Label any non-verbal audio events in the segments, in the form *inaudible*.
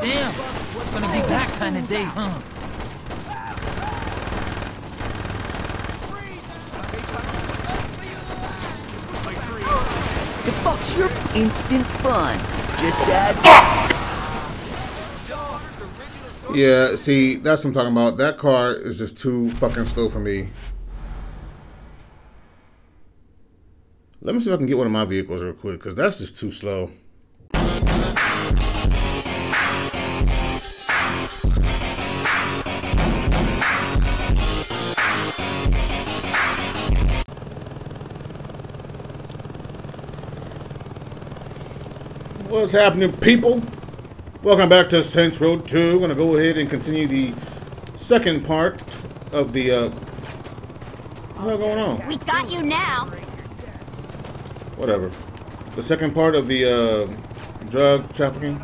Damn, gonna be that kind of day, huh? The fuck's your instant fun? Just add. Yeah, see, that's what I'm talking about. That car is just too fucking slow for me. Let me see if I can get one of my vehicles real quick, because that's just too slow. What's happening, people? Welcome back to Saints Row 2. We're going to go ahead and continue the second part of the, uh... What's going on? We got you now. Whatever. The second part of the, uh, drug trafficking.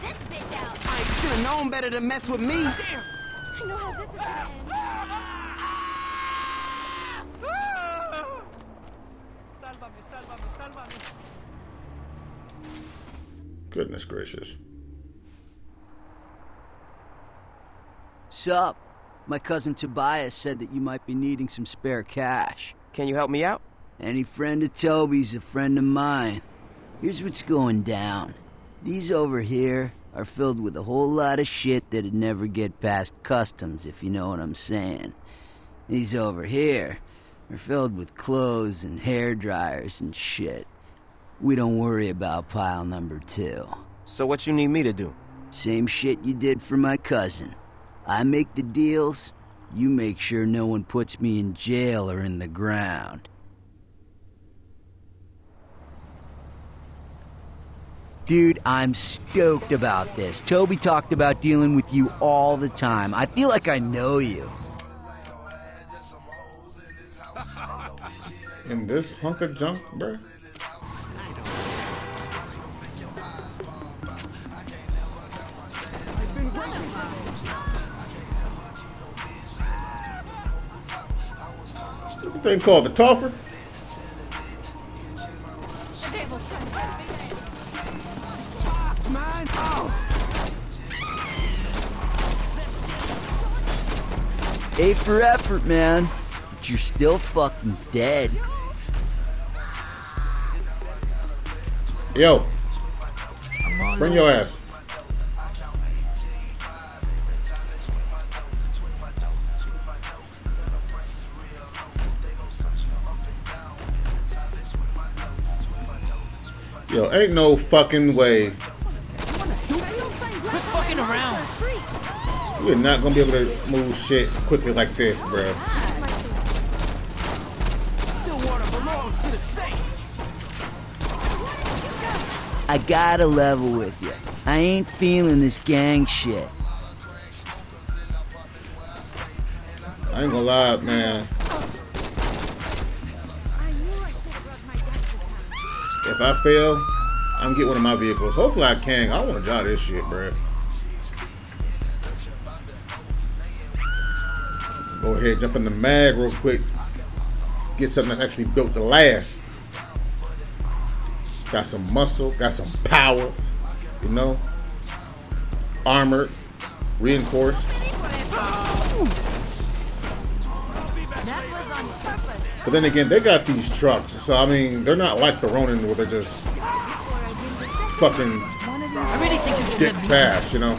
This bitch out. I should have known better to mess with me. I know how this is gonna end. Sálvame, sálvame, sálvame. Goodness gracious. Sup? My cousin Tobias said that you might be needing some spare cash. Can you help me out? Any friend of Toby's a friend of mine. Here's what's going down. These over here are filled with a whole lot of shit that'd never get past customs, if you know what I'm saying. These over here are filled with clothes and hair dryers and shit. We don't worry about pile number two. So what you need me to do? Same shit you did for my cousin. I make the deals, you make sure no one puts me in jail or in the ground. Dude, I'm stoked about this. Toby talked about dealing with you all the time. I feel like I know you. In this hunk of junk, bruh? Thing called? The Toffer? Mine? A for effort, man. But you're still fucking dead. Yo. Bring your ass. Yo, ain't no fucking way. Quit fucking around. You're not gonna be able to move shit quickly like this, bruh. Stillwater belongs to the Saints. I gotta level with you. I ain't feeling this gang shit. I ain't gonna lie, man. If I fail, I'm getting one of my vehicles. Hopefully I can. I wanna drive this shit, bro. Go ahead, jump in the mag real quick. Get something that's actually built to last. Got some muscle, got some power, you know? Armored, reinforced. But then again, they got these trucks, so I mean, they're not like the Ronin where they're just fucking I really think dick fast, you know?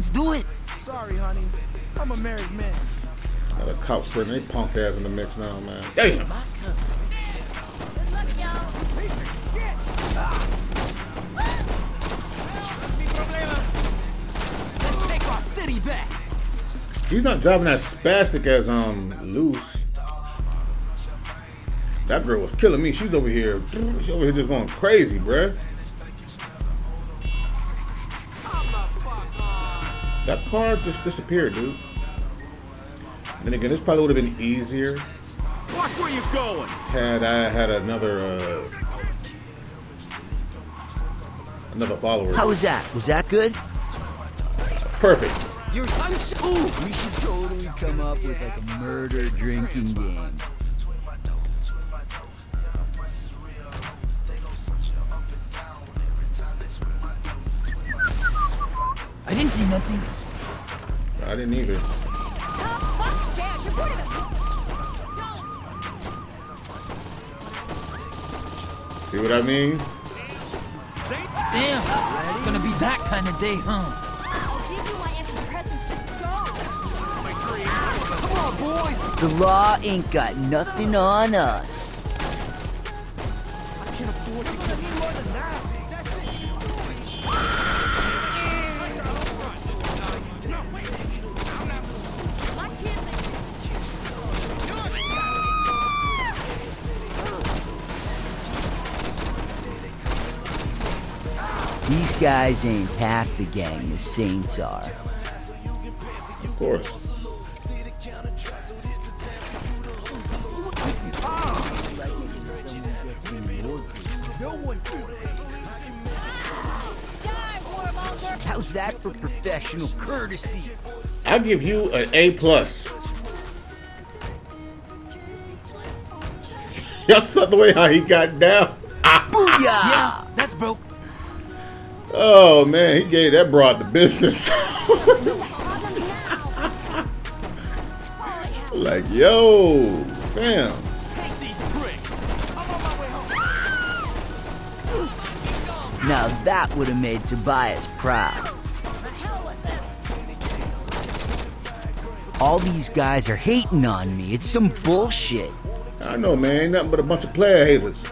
Let's do it. Sorry, honey. I'm a married man. Now the cops putting they punk ass in the mix now, man. Damn! My cousin. Good luck, y'all. Let's take our city back. He's not driving as spastic as um loose. That girl was killing me. She's over here. She's over here just going crazy, bruh. That car just disappeared, dude. Then again, this probably would have been easier Watch where you're going. had I had another uh another follower. How was that? Was that good? Perfect. You're, I'm so, Ooh, we should totally come up with like a murder drinking game. See nothing. I didn't either. Fuck, Jazz, you're part of it. Don't. See what I mean? Damn. It's gonna be that kind of day, huh? I'll give you my antidepressants. Just go. Come on, boys. The law ain't got nothing on us. Guys ain't half the gang the Saints are. Of course. die, warmonger. How's that for professional courtesy? I give you an A plus. *laughs* Y'all saw the way how he got down. *laughs* Booyah! Yeah, that's broke. Oh man, he gave that broad the business. *laughs* like, yo, fam. Take these bricks. I'm on my way home. Now that would have made Tobias proud. Hell with this. All these guys are hating on me. It's some bullshit. I know, man, ain't nothing but a bunch of player haters.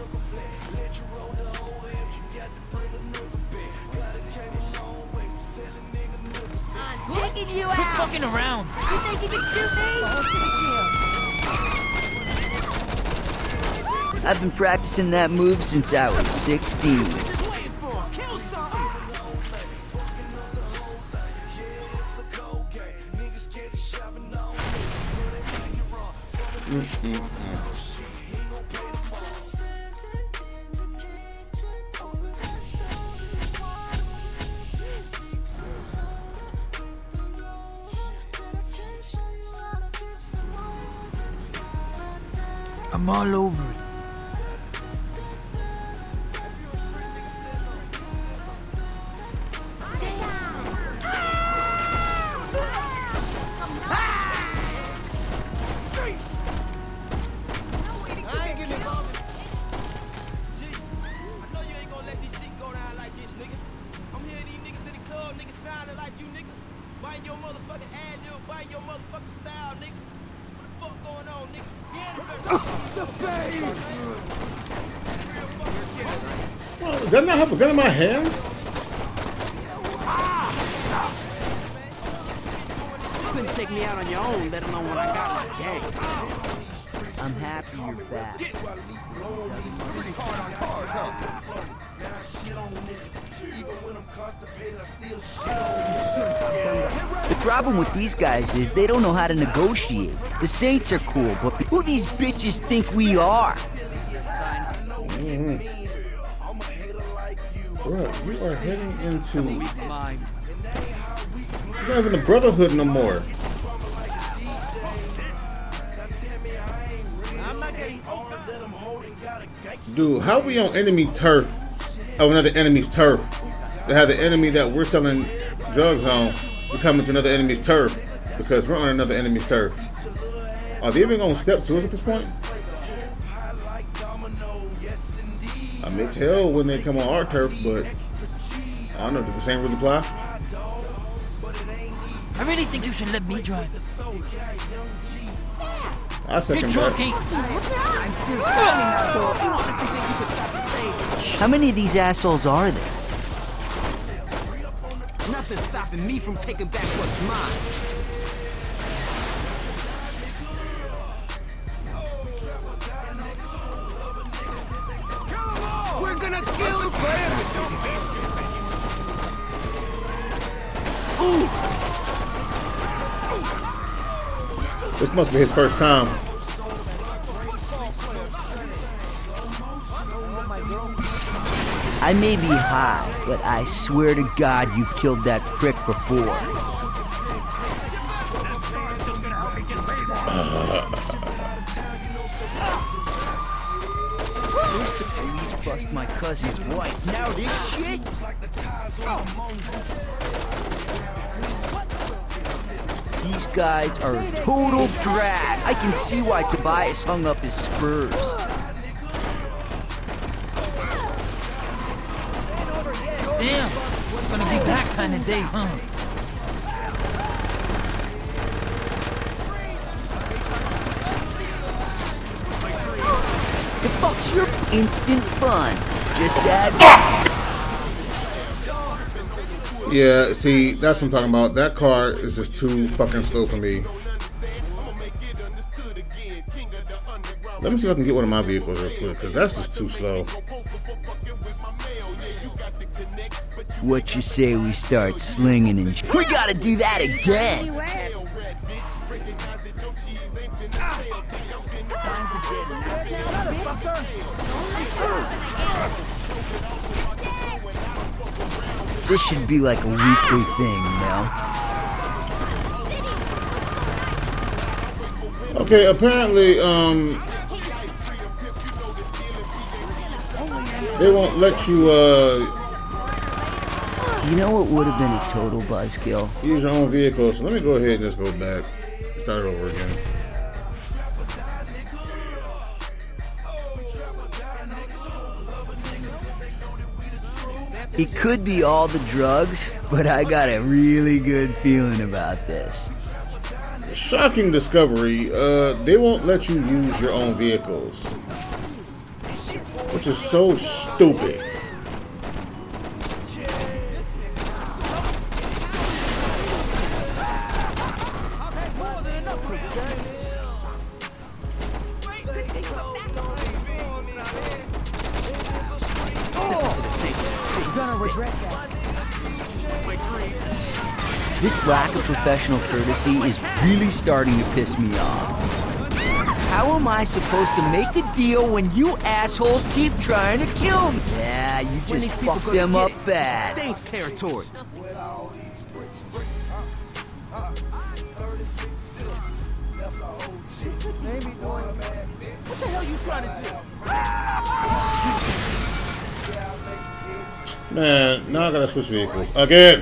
Taking you Quit out. fucking around. You think you can shoot me? Go to the gym. I've been practicing that move since I was 16. Gun in my hand? You couldn't take me out on your own, let alone when I got a gang. I'm happy you're back. The problem with these guys is they don't know how to negotiate. The Saints are cool, but who these bitches think we are? You are heading into. It's not even the Brotherhood no more. Dude, how we on enemy turf oh, of another enemy's turf? To have the enemy that we're selling drugs on become into another enemy's turf because we're on another enemy's turf. Are they even gonna step to us at this point? I may tell when they come on our turf, but I don't know. Do the same rules apply? I really think you should let me drive. I You're second that. ain't You honestly think you could stop the Saints? How many of these assholes are there? Nothing's stopping me from taking back what's mine. Gonna kill you. This must be his first time. I may be high, but I swear to God you've killed that prick before. *laughs* First the police bust my cousin's wife, now this shit? These guys are total drag. I can see why Tobias hung up his spurs. Damn, gonna be that kind of day, huh? Instant fun? Just add. Yeah, see, that's what I'm talking about. That car is just too fucking slow for me. Let me see if I can get one of my vehicles real quick, because that's just too slow. What you say we start slinging and. We gotta do that again! This should be like a weekly thing, you know? Okay, apparently, um, they won't let you, uh, You know what would have been a total buzzkill? use your own vehicle. So let me go ahead and just go back, start over again. It could be all the drugs, but I got a really good feeling about this. Shocking discovery. Uh, they won't let you use your own vehicles, which is so stupid. Professional courtesy is really starting to piss me off. How am I supposed to make a deal when you assholes keep trying to kill me? Yeah, you just fucked them up bad. Saints territory. What the hell you trying to do? Man, now I gotta switch vehicles again.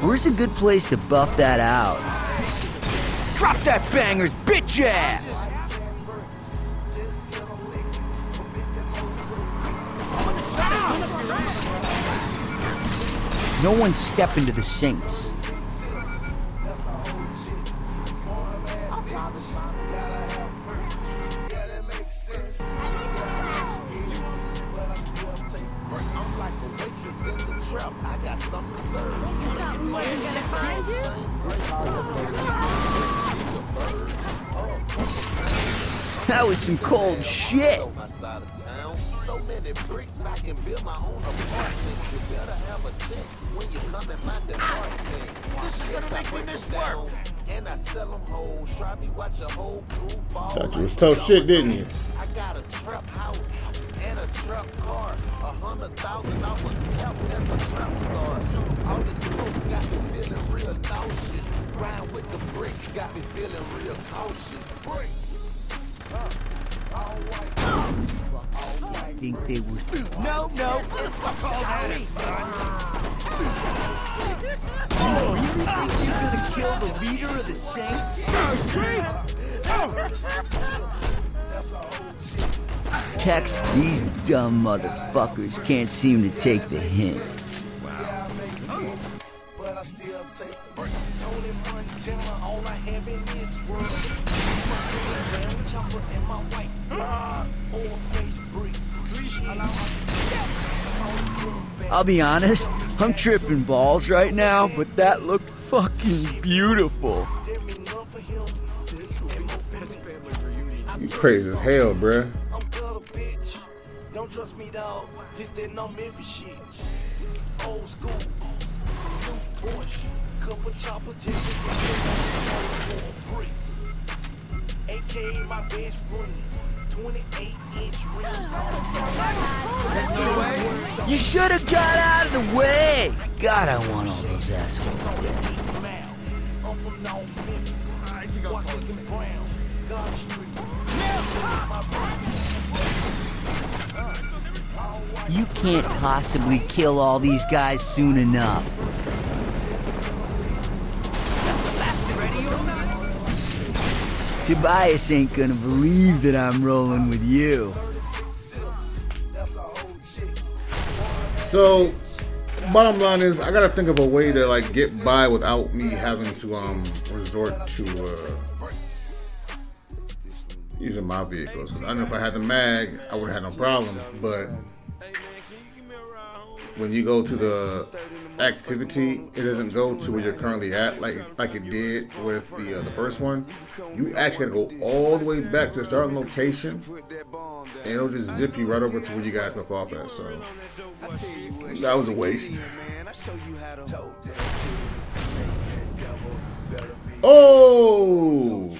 Where's a good place to buff that out? Drop that banger's bitch ass! No one's stepping to the Saints. Some cold shit. my side of town. So many bricks, I can build my own apartment. You better have a check when you come in my department. This is work. And I sell them whole. Thought you was tough shit, didn't you? Think they were No, no. Fuck all that. You're gonna kill the leader of the Saints? Tex, these dumb motherfuckers can't seem to take the hint. But I'll be honest, I'm tripping balls right now, but that looked fucking beautiful. You crazy as hell, bruh. I'm gutter, bitch. Don't trust me, dog. This that no Memphis shit. Old school. New Porsche. Couple choppers just to get more bricks. AKA my best friend. 28. You should have got out of the way. God, I want all those assholes. You can't possibly kill all these guys soon enough. Tobias ain't gonna believe that I'm rolling with you. So, bottom line is, I gotta think of a way to like get by without me having to um resort to uh using my vehicles. I know if I had the mag, I wouldn't have no problems. But when you go to the activity, it doesn't go to where you're currently at, like like it did with the uh, the first one. You actually gotta go all the way back to the starting location, and it'll just zip you right over to where you guys left off at. So that was a waste. Oh!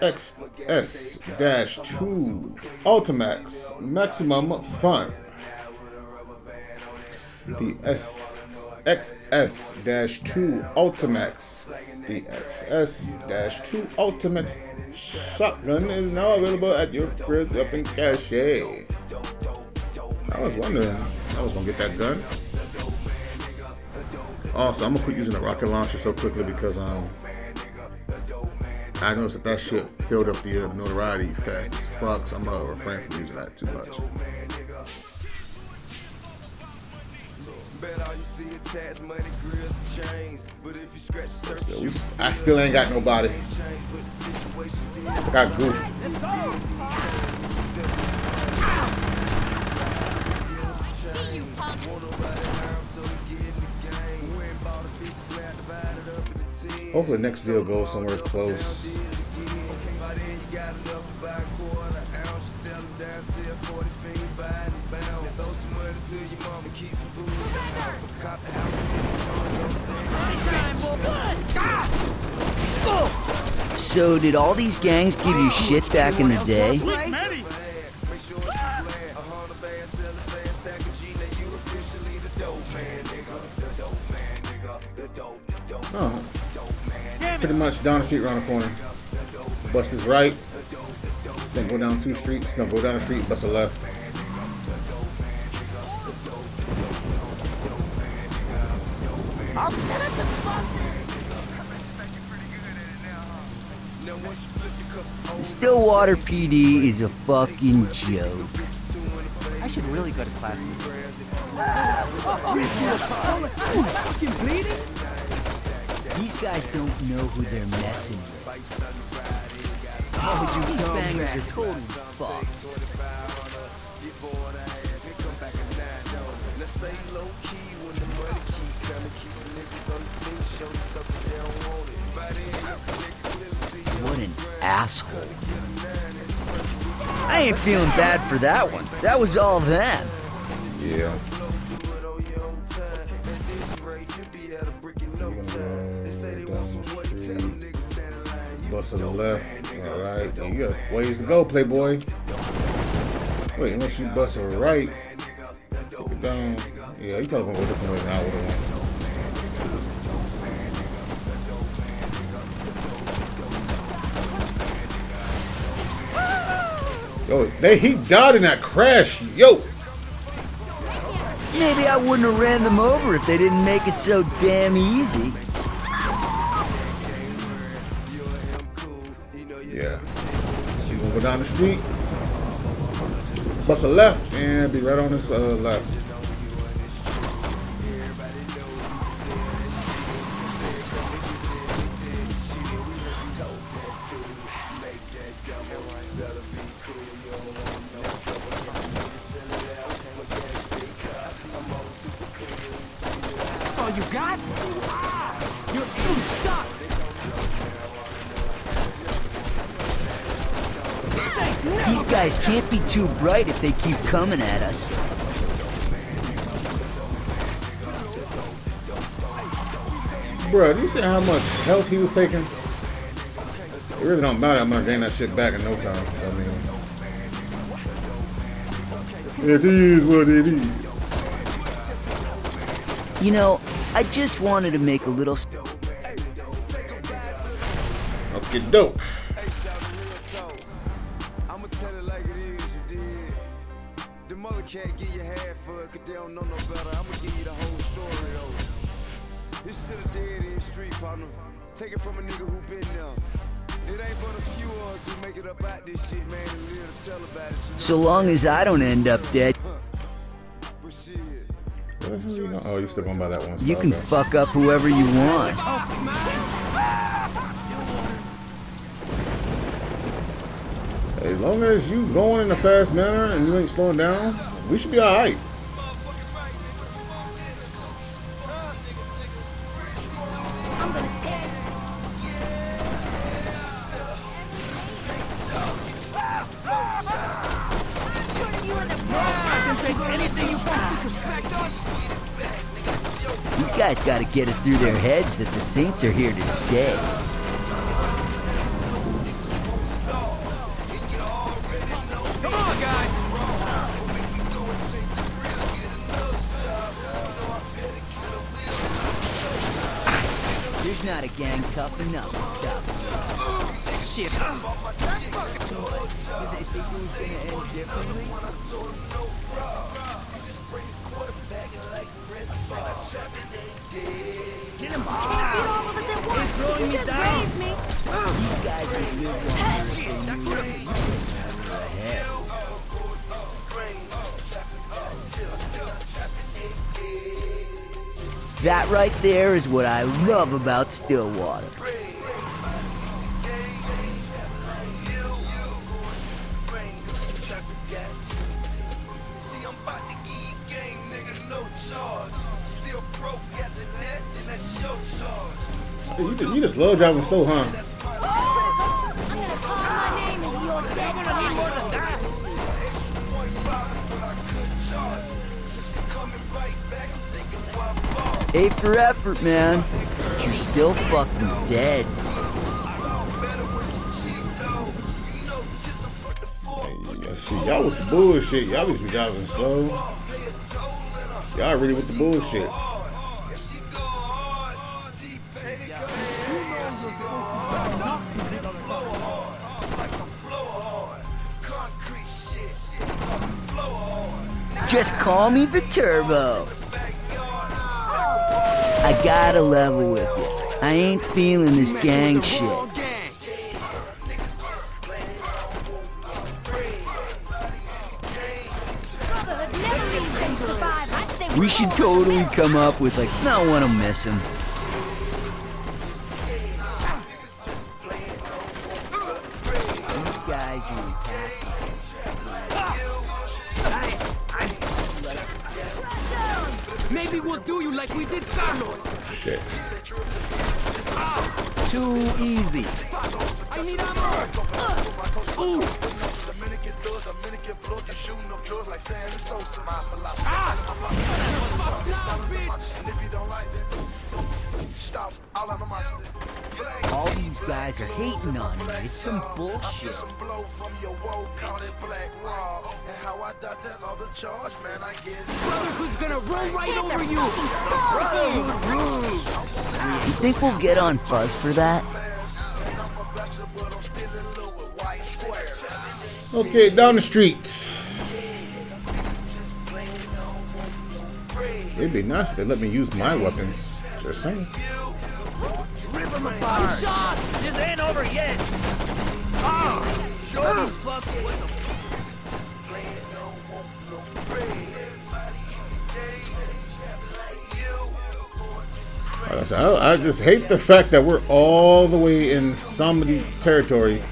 XS dash two Ultimax maximum fun. The S XS-2 Ultimax. The XS-2 Ultimax shotgun is now available at your crib up in Cache. I was wondering, I was gonna get that gun. Also, I'm gonna quit using the rocket launcher so quickly because um, I noticed that that shit filled up the, uh, notoriety fast as fuck. So I'm gonna refrain from using that too much. We- I still ain't got nobody. I got goofed. Hopefully, the next deal goes somewhere close. So, did all these gangs give you shit back in the day? Oh, pretty much down the street, around the corner. Bust is right. Then go down two streets. No, go down the street. Bust a left. Stillwater PD is a fucking joke. I should really go to class. These guys don't know who they're messing with. Oh, These bangers are totally fucked. What an asshole. I ain't feeling bad for that one. That was all them. Yeah. Bust on the left. All right. Yeah, you got ways to go, Playboy. Wait, unless you bust a right, take it down. Yeah, you probably gonna go a different way than I would have Yo, they he died in that crash. Yo, Maybe I wouldn't have ran them over if they didn't make it so damn easy. Yeah. You gonna go down the street, bust a left, and be right on this uh, left. Too bright if they keep coming at us. Bruh, do you see how much health he was taking? It really don't matter. I'm gonna gain that shit back in no time. So, I mean, it is what it is. You know, I just wanted to make a little. Okay, dope. Can't give you half of it, cause they don't know no better. I'ma give you the whole story, though. This shit a dead end street, partner. Take it from a nigga who been there. It ain't but a few of us who make it up out this shit, man, and live to tell about it, you know? So long as I don't end up dead, But shit. Where the hell you going? Oh, you still going by that one spot. you can okay. fuck up whoever you want. As long as you going in a fast manner and you ain't slowing down, we should be alright. These guys gotta get it through their heads that the Saints are here to stay. They think it was gonna end differently? Get him all of us at once. You just raised me. These guys would live longer if they knew they were ahead. That right there is what I love about Stillwater. Just, you just love driving slow, huh? I'm gonna call my name into your dead body. A for effort, man. But you're still fucking dead. Hey, see, y'all with the bullshit. Y'all just be driving slow. Y'all really with the bullshit. Just call me Viterbo. I gotta level with you. I ain't feeling this gang shit. Brother has never really been survive. I'd say We should totally come up with like, not want to miss him. Skulls in. You think we'll get on Fuzz for that? Okay, down the streets. It'd be nice if they let me use my weapons. Just saying. Rip him apart. shot. This ain't over yet. Ah, show Like I, I, I just hate the fact that we're all the way in somebody territory.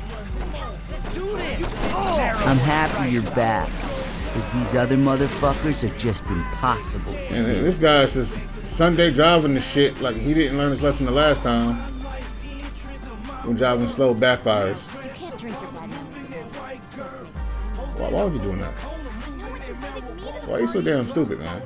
I'm happy you're back. Because these other motherfuckers are just impossible. And this guy's just Sunday driving the shit like he didn't learn his lesson the last time. When driving slow backfires. You can't drink your bad habits. Why, why would you doing that? No one invited me to the Why are you so damn stupid, man?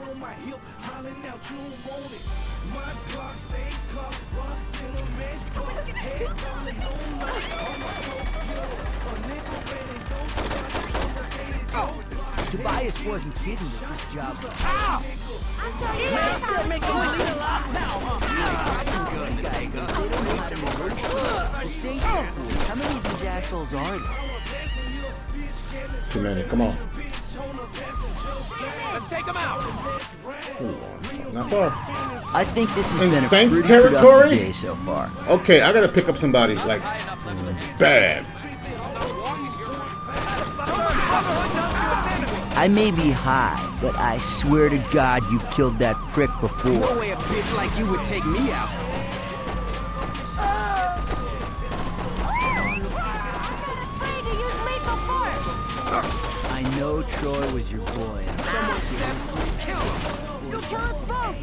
Tobias wasn't kidding with this job. The safety pool. How many of these assholes are there? Too many. Come on. Let's take him out. Not far. I think this has In been a Saints pretty territory? day so far. Okay, I gotta pick up somebody like bad. I may be high, but I swear to God you killed that prick before. No way a bitch like you would take me out. afraid to use lethal force. I know Troy was your boy. Seriously? You'll kill us both.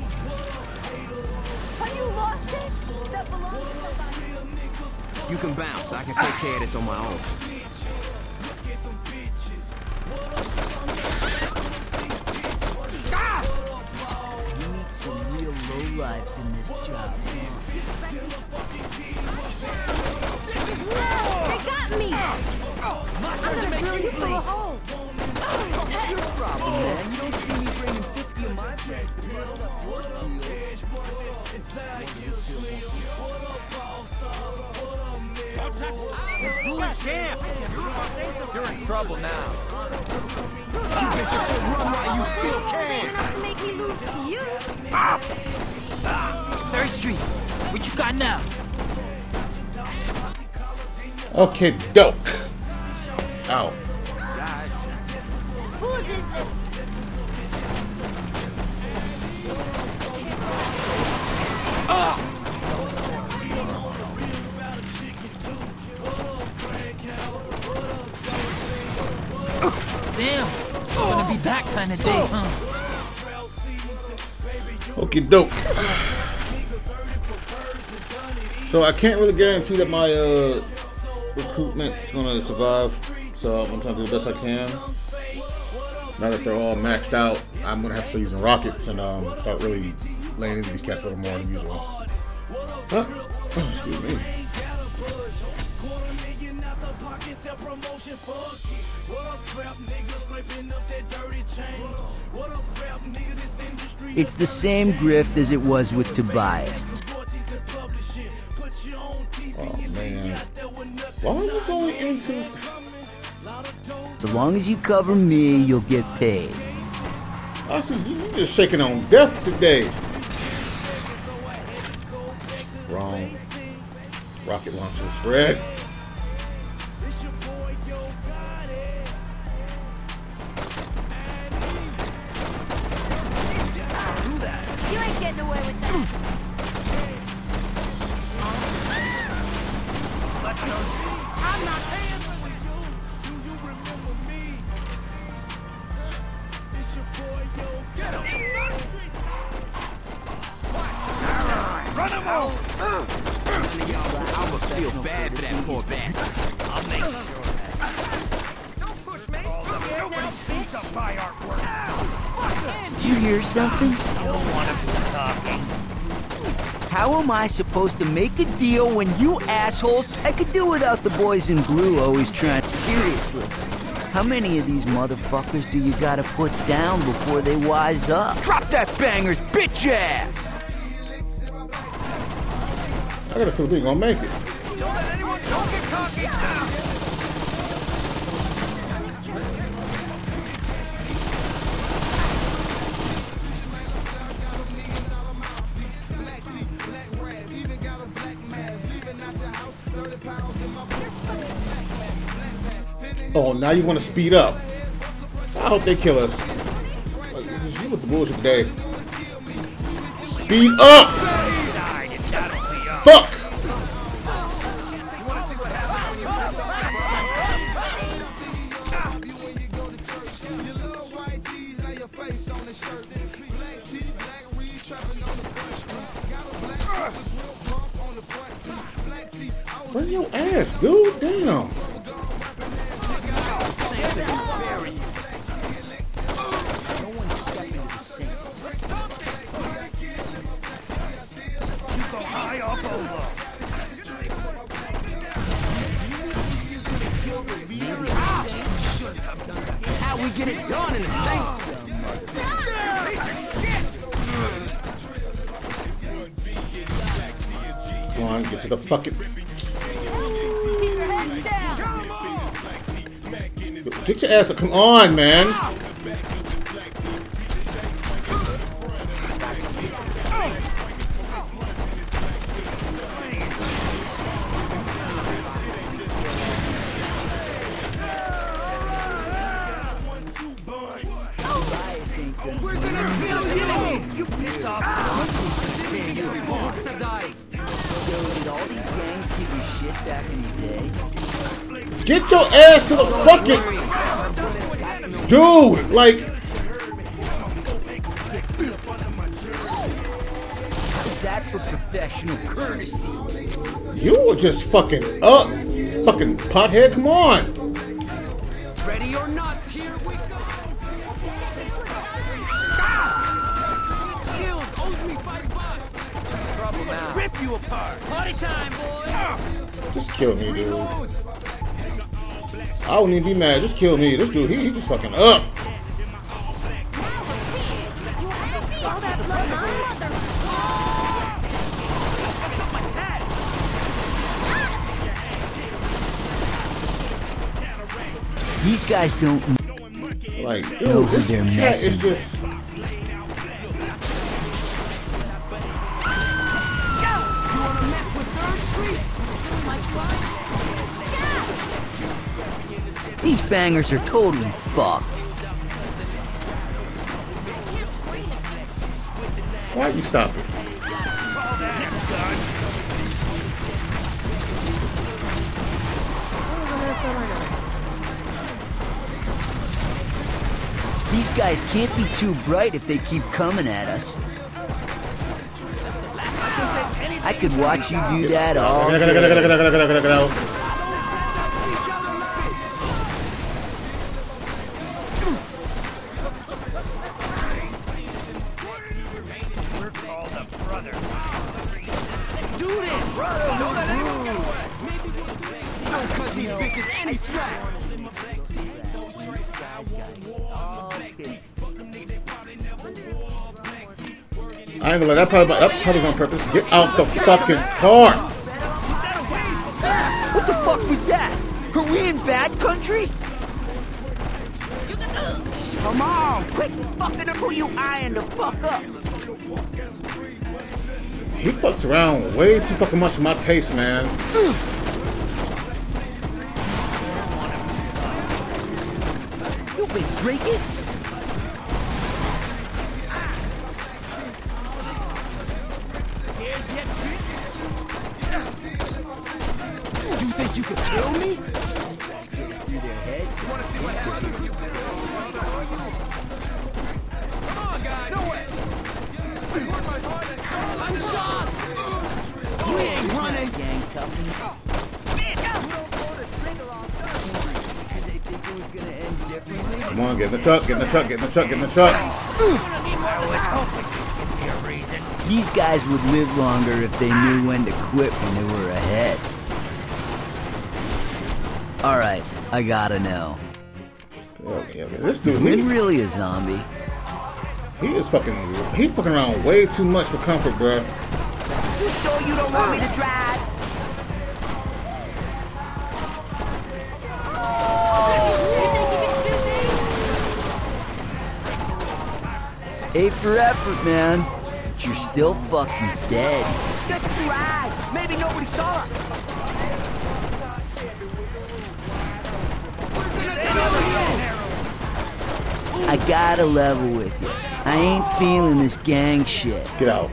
Have you lost it? That belongs to somebody. You can bounce. I can take care of this on my own. Lowlifes in this job. They got me. I'm gonna drill you through a hole. Problem, man. You don't see me bringing 50 of my friends to bust up your deals. Let's do it. Champ. You're in trouble now. You bitches should run while you still can. enough to make me lose to you. Ah! Third Street. What you got now? Okay, dope. Ow. Who is this? Damn. Gonna be that kind of day, huh? Okay, dope. So I can't really guarantee that my uh, recruitment is gonna survive. So I'm trying to do the best I can. Now that they're all maxed out, I'm gonna have to start using rockets and um, start really laying into these cats a little more than usual. Huh? Oh, excuse me. It's the same grift as it was with Tobias. Oh man. Why are you going into? So long as you cover me, you'll get paid. I see you you just shaking on death today. Wrong. Rocket launcher spread. I supposed to make a deal when you assholes I could do without the boys in blue always trying seriously? How many of these motherfuckers do you gotta put down before they wise up? Drop that banger's bitch ass! I got a feeling we ain't gonna make it. Oh, now you want to speed up. I hope they kill us. You with the bullshit today. Speed up! Back in the day? Get your ass to the fucking. Dude, like, How's that for professional courtesy? you were just fucking up. Fucking pothead, come on. Ready or not, here we go. Killed, owes me five bucks. Trouble now. Rip you apart. Party time, boys. Just kill me, dude. I wouldn't even be mad. Just kill me. This dude, he, he just fucking up. All that blood, mother. These guys don't. Like, dude, this cat messing is just. Bangers are totally fucked. Why are you stop it? These guys can't be too bright if they keep coming at us. I could watch you do that all day. That probably, that probably was on purpose. Get out the fucking car. What the fuck was that? Are we in bad country? Come on, quit fucking up who you eyeing to fuck up. He fucks around way too fucking much for my taste, man. *sighs* *sighs* Come on, get in the truck, get in the truck, get in the truck, get in the truck. I was hoping you'd give me a reason. These guys would live longer if they knew when to quit when they were ahead. Alright, I gotta know. Okay, okay. This Is dude, Lynn he, really a zombie? he is fucking, he fucking around way too much for comfort, bruh. You sure you don't want me to drive? A for effort, man. But you're still fucking dead. Just drive. Maybe nobody saw us. I gotta level with you. I ain't feeling this gang shit. Get out.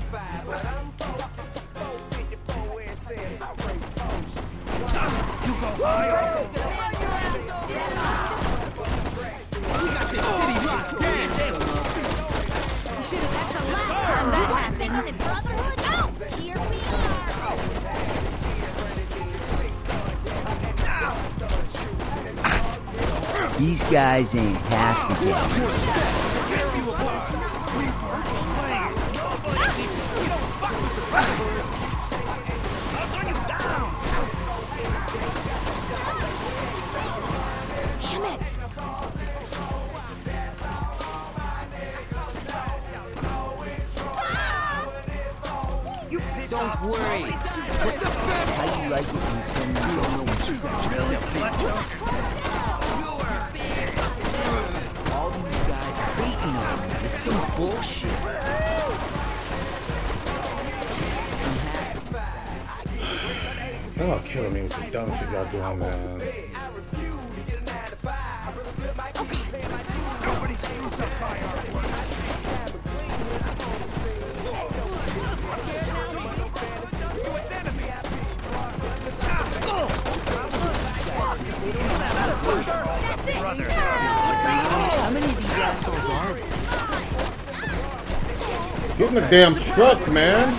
Guys ain't half the gang. Don't worry. How you like it when someone gets me. It's some bullshit. Y'all killing me with the dumb shit y'all doing, man. Get in the damn truck, man.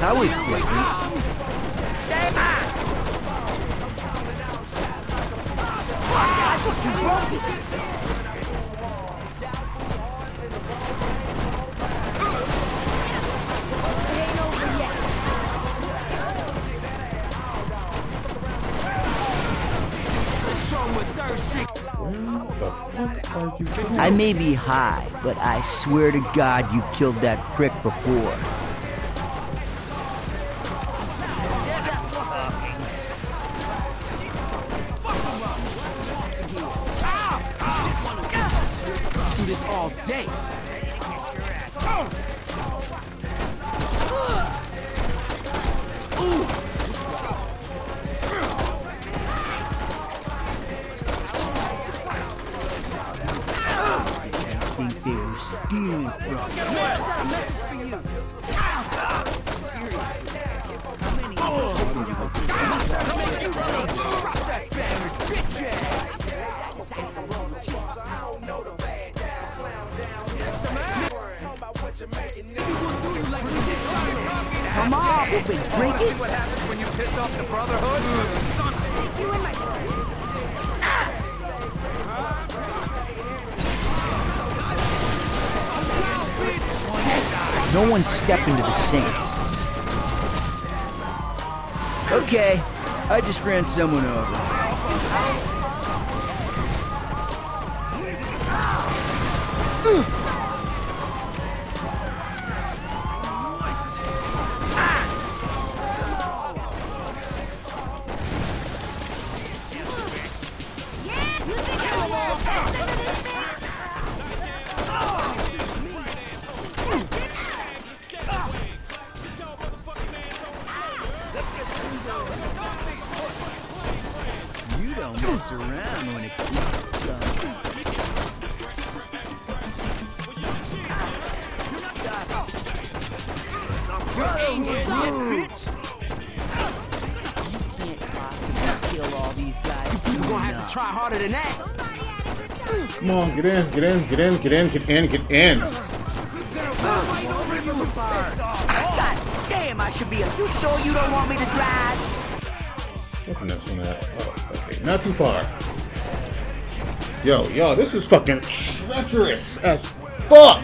That was different. The fuck are you doing? I may be high, but I swear to God you killed that prick before. Do this all day. They were stealing from me. Come on, we've been drinking. What happens when you piss off the Brotherhood? Son of a- No one's stepping to the Saints. Okay, I just ran someone over. Mess around when it comes to can't possibly kill all these guys You're gonna have to try harder than that. Come on, get in, get in, get in, get in, get in, get in. God damn, I should be. Are you sure you don't want me to drive? What's the next one at? Okay, not too far. Yo, yo, this is fucking treacherous as fuck.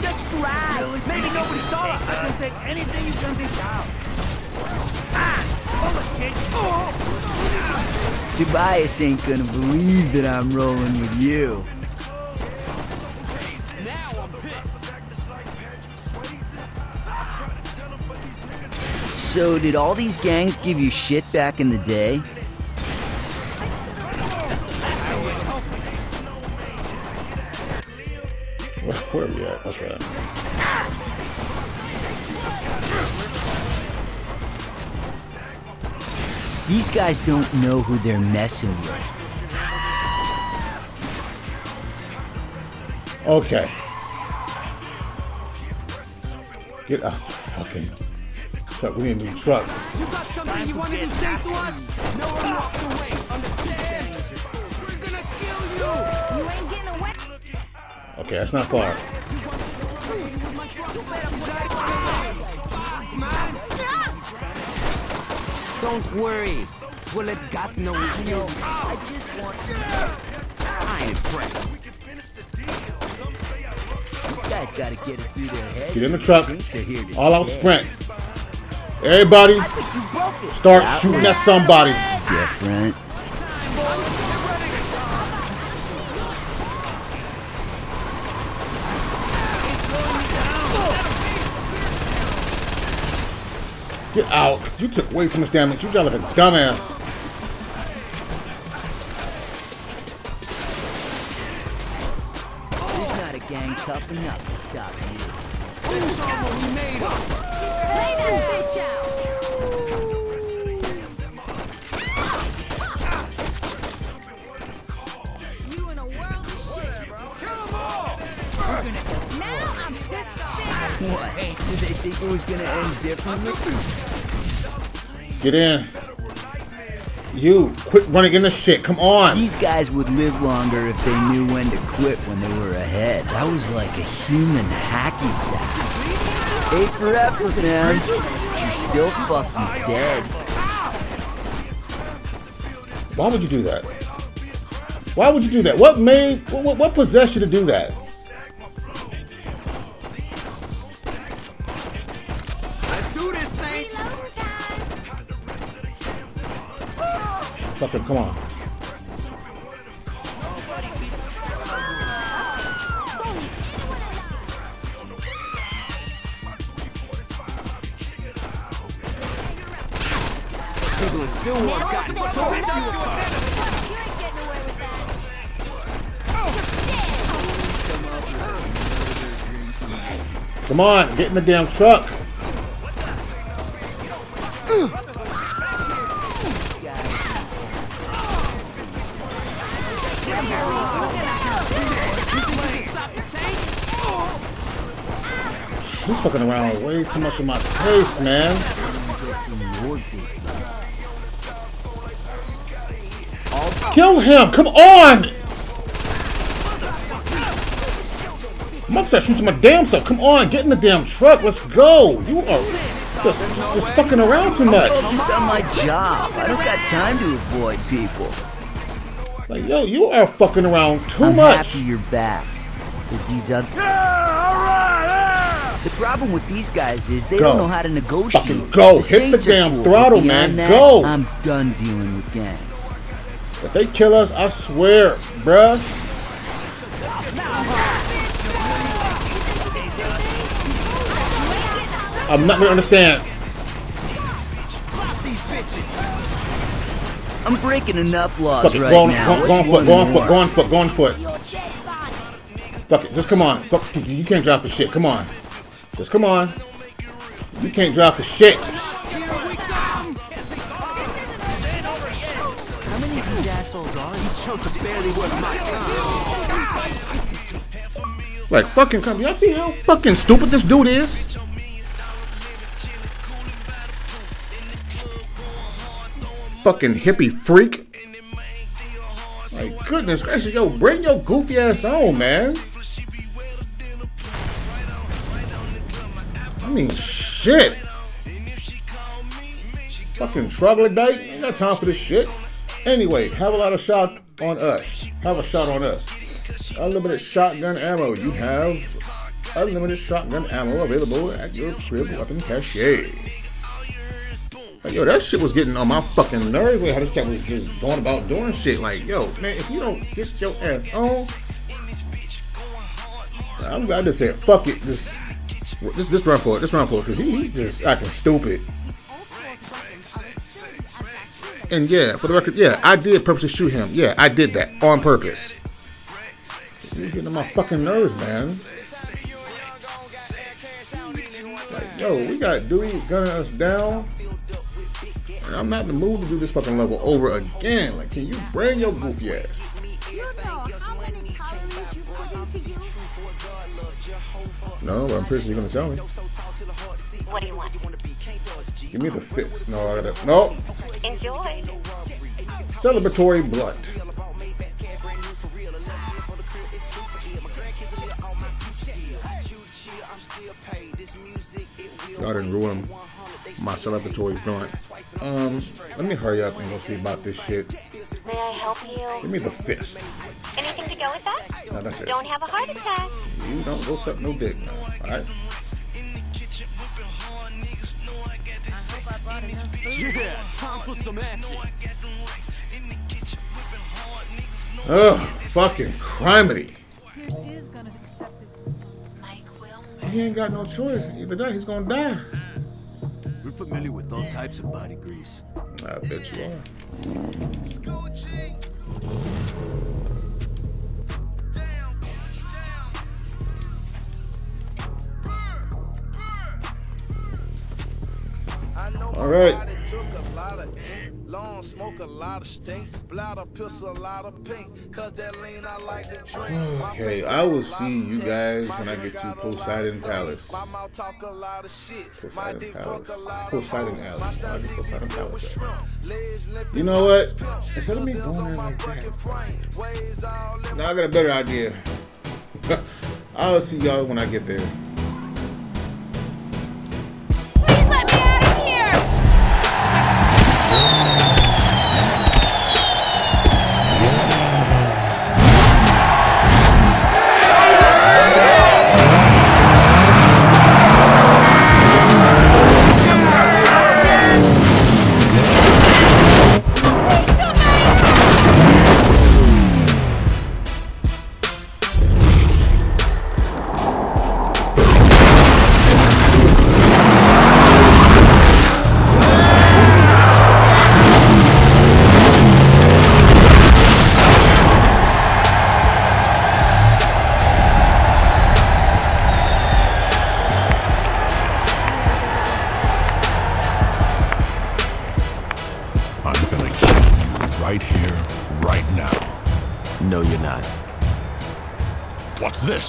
Just drive. Maybe nobody saw us. I can take anything you can dish out. Ah! It. Tobias ain't gonna believe that I'm rolling with you. So, did all these gangs give you shit back in the day? Where, are we at? Okay. These guys don't know who they're messing with. Okay. Get out the fucking truck. We need a new truck. You got something you wanted to say to us? No one walks away. Understand? We're gonna kill you. You ain't getting away. Okay, that's not far. Don't worry. Bullet got no you. I just want I ain't impressed. these guys gotta get it through their heads. Get in the truck. Saints are here to All out sprint. Everybody, start shooting at somebody. Different. Get out. You took way too much damage. You sound like a dumbass. Get in. You, quit running in the shit. Come on. These guys would live longer if they knew when to quit when they were ahead. That was like a human hacky sack. Ate for effort, man. But you're still fucking dead. Why would you do that? Why would you do that? What made, what, what, what possessed you to do that? Fucking come on. People in Stillwater got it sorted. You ain't getting away with that. Come on, get in the damn truck. Fucking around way too much of my taste, man. Kill him! Come on! I'm upset shooting my damn self. Come on, get in the damn truck. Let's go. You are just, just, just fucking around too much. Just on my job. I don't got time to avoid people. Like, yo, you are fucking around too I'm much. happy you're back. Cause these other the problem with these guys is they Go. don't know how to negotiate. Fucking go. The Hit the damn throttle, man. that, Go. I'm done dealing with gangs. If they kill us, I swear, bruh. I'm not gonna understand. I'm breaking enough laws Fuck it. right Go on, now. go, go on foot. Go on foot. Go on foot. Go on foot. Your dead body. Fuck it. Just come on. Fuck, you can't drive the shit. Come on. Come on. You can't drop the shit. My. Like fucking come. Y'all see how fucking stupid this dude is? Fucking hippie freak. Like goodness gracious, yo, bring your goofy ass on, man. Mean, shit. Fucking troglodyte. Ain't got time for this shit. Anyway, have a lot of shot on us. Have a shot on us. Unlimited shotgun ammo. You have unlimited shotgun ammo available at your crib weapon cache. Like, yo, that shit was getting on my fucking nerves. Like, how this cat was just going about doing shit. Like, yo, man, if you don't get your ass on, I'm glad to say, fuck it, just, just, just run for it, just run for it, cause he, he just acting stupid. And yeah, for the record, yeah, I did purposely shoot him. Yeah, I did that on purpose. He was getting on my fucking nerves, man. Like, yo, we got Dewey gunning us down. And I'm not in the mood to do this fucking level over again. Like, can you bring your goofy ass? No, but I'm pretty sure you're gonna tell me. What do you want? Give me the fix. No, I gotta. No, Enjoy. celebratory blunt. Y'all didn't ruin my celebratory blunt. Um, let me hurry up and go see about this shit. May I help you? Give me the fist. Anything to go with that? No, that's it. Don't have a heart attack. You don't go suck no dick now. Alright? Yeah, time for some action. Ugh, fucking criminy. Pierce is gonna accept this. He ain't got no choice. Either that, he's gonna die. We're familiar with all types of body grease. I bet you are. All right. Long smoke, a lot of stink, bladder, pistol, a lot of pink, cause that lean I like to drink. Okay, I will got a lot see you guys when I get to got a Poseidon Palace. My mouth talk a lot of shit. My Poseidon dick Palace. fuck a lot Poseidon of. Palace. My I Poseidon dick filled with Palace. shrimp. You know what? Instead of me going on there like that. fucking brain. Waves all in Now I got a better idea. *laughs* I'll see y'all when I get there. Please let me out of here!